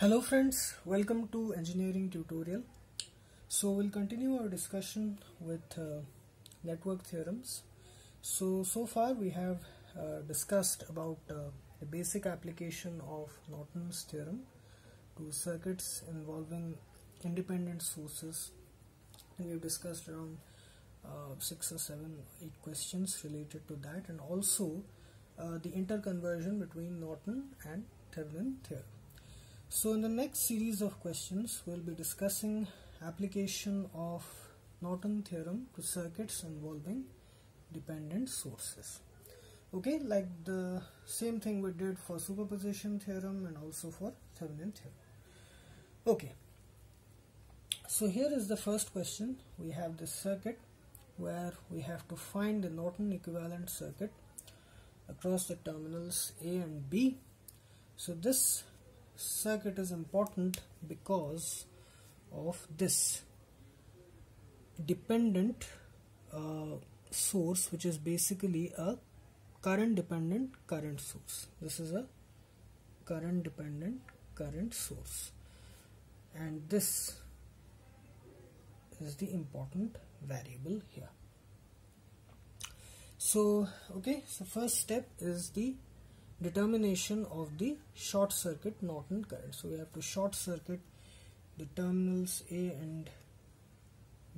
Hello friends, welcome to engineering tutorial. So we'll continue our discussion with uh, network theorems. So, so far we have uh, discussed about uh, the basic application of Norton's theorem to circuits involving independent sources. And we've discussed around uh, six or seven, eight questions related to that and also uh, the interconversion between Norton and Thevenin theorem. So in the next series of questions we'll be discussing application of Norton theorem to circuits involving dependent sources. Okay, like the same thing we did for superposition theorem and also for Thevenin theorem. Okay, so here is the first question. We have this circuit where we have to find the Norton equivalent circuit across the terminals A and B. So this circuit is important because of this dependent uh, source which is basically a current dependent current source. This is a current dependent current source. And this is the important variable here. So okay so first step is the determination of the short circuit Norton current. So we have to short circuit the terminals A and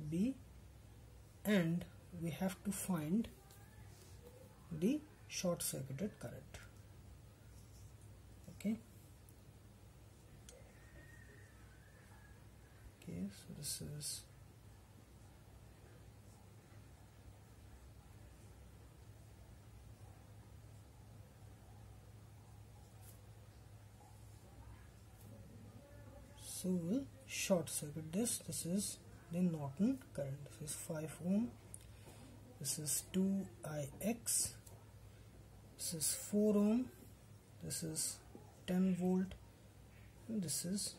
B and we have to find the short circuited current. Okay. Okay, so this is so we'll short circuit this. This is the Norton. Current this is 5 ohm. This is 2ix this is 4 ohm. This is 10 volt. And this is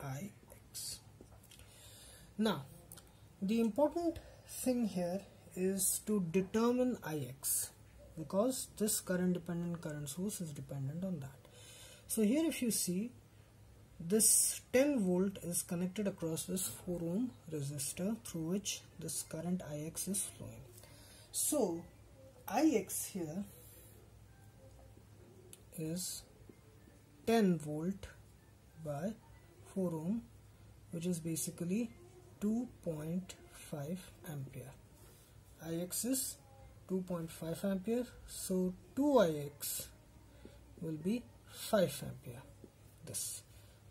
ix now the important thing here is to determine ix because this current dependent current source is dependent on that. So here if you see this 10 volt is connected across this 4 ohm resistor through which this current Ix is flowing. So Ix here is 10 volt by 4 ohm which is basically 2.5 ampere. Ix is 2.5 ampere so 2Ix will be 5 ampere this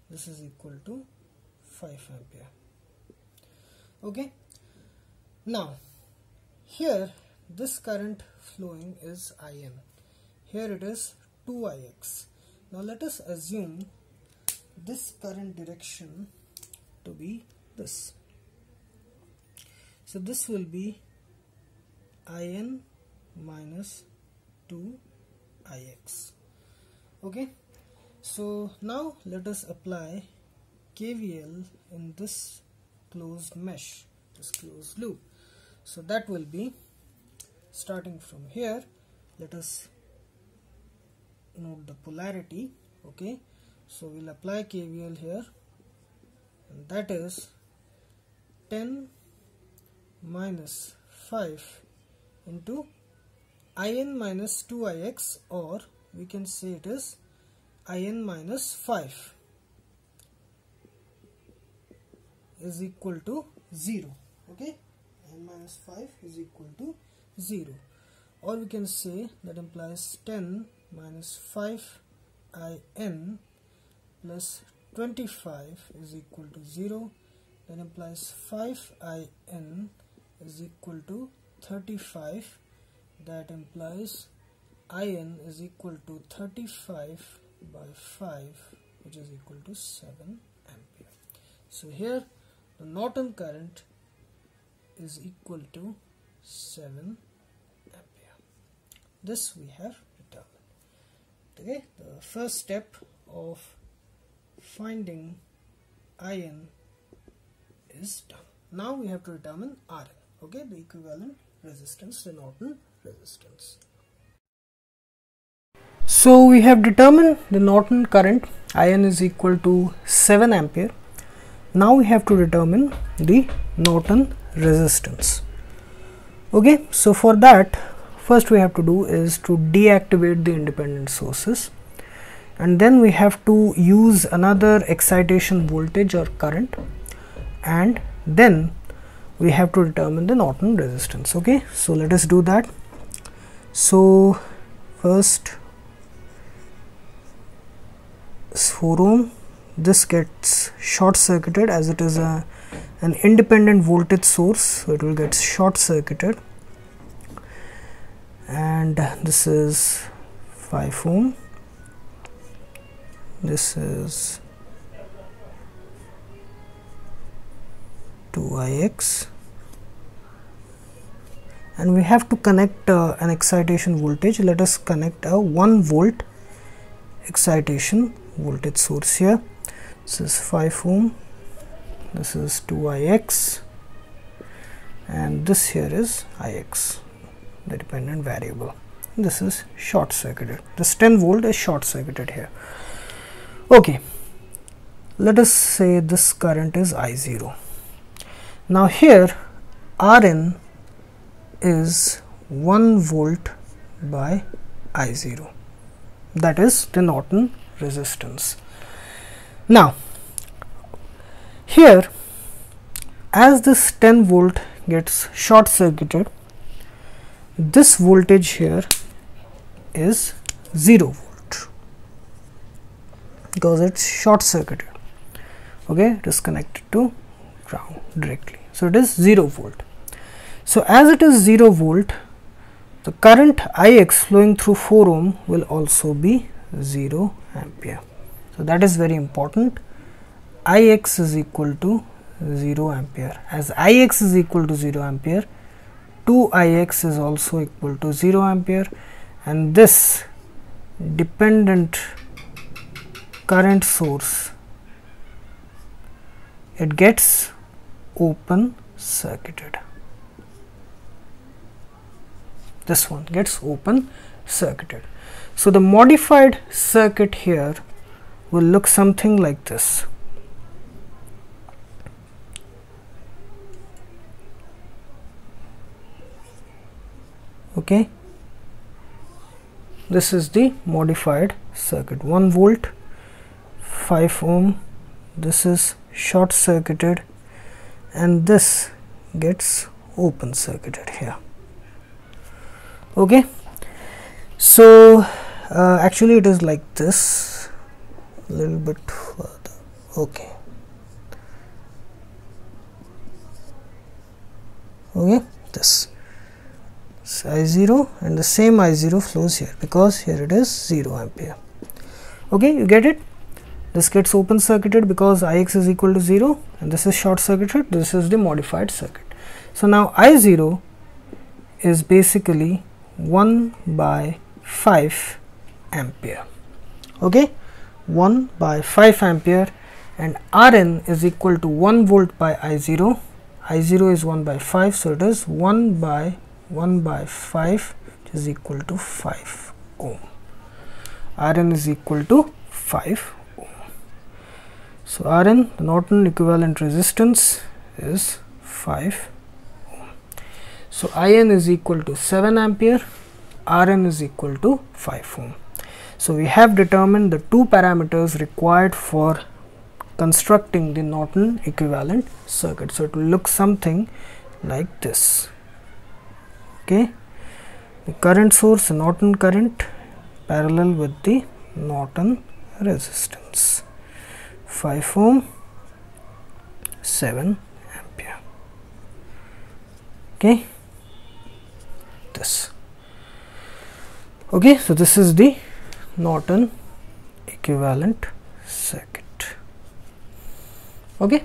this is equal to 5 ampere. Okay. Now here this current flowing is in here it is 2ix now let us assume this current direction to be this. So this will be in minus 2ix okay so now let us apply KVL in this closed mesh this closed loop. So that will be starting from here. Let us note the polarity okay? So we'll apply KVL here. And that is 10 minus 5 into in minus 2ix or we can say it is in minus 5 is equal to 0 okay? In minus 5 is equal to 0 or we can say that implies 10 minus 5 in plus 25 is equal to 0 that implies 5 in is equal to 35 that implies in is equal to 35 by 5 which is equal to 7 ampere. So here the Norton current is equal to 7 ampere. This we have determined. Okay, the first step of finding IN is done. Now we have to determine RN. Okay, the equivalent resistance, the Norton resistance. So we have determined the Norton current IN is equal to 7 ampere. Now we have to determine the Norton resistance. Okay, so for that first we have to do is to deactivate the independent sources and then we have to use another excitation voltage or current and then we have to determine the Norton resistance okay so let us do that so first 4 ohm this gets short circuited as it is a an independent voltage source so it will get short circuited and this is 5 ohm. This is 2ix and we have to connect uh, an excitation voltage. Let us connect a 1 volt excitation voltage source here. This is 5 ohm. This is 2ix and this here is ix the dependent variable. This is short circuited. This 10 volt is short circuited here. Okay. Let us say this current is I0 now here Rn is 1 volt by I0 that is the Norton resistance. Now here as this 10 volt gets short circuited this voltage here is 0 volt because it's short circuited. Okay it is connected to ground directly. So it is 0 volt. So as it is 0 volt the current ix flowing through 4 ohm will also be 0 ampere so that is very important Ix is equal to 0 ampere. As Ix is equal to 0 ampere, 2 Ix is also equal to 0 ampere and this dependent current source it gets open circuited. This one gets open circuited. So, the modified circuit here will look something like this. okay. This is the modified circuit. 1 volt 5 ohm. This is short circuited. And this gets open circuited here okay so uh, actually it is like this a little bit further okay okay this I0 and the same I0 flows here because here it is 0 ampere. Okay, you get it? This gets open circuited because Ix is equal to 0 and this is short circuited, this is the modified circuit. So, now I0 is basically 1 by 5 ampere, okay, 1 by 5 ampere and Rn is equal to 1 volt by I0, I0 is 1 by 5, so it is 1 by 1 by 5 which is equal to 5 ohm. Rn is equal to 5 ohm. So, Rn the Norton equivalent resistance is 5 ohm. So, In is equal to 7 ampere, Rn is equal to 5 ohm. So, we have determined the two parameters required for constructing the Norton equivalent circuit. So, it will look something like this. Okay? The current source Norton current parallel with the Norton resistance. 5 ohm 7 ampere. Okay this. Okay so this is the Norton equivalent circuit. Okay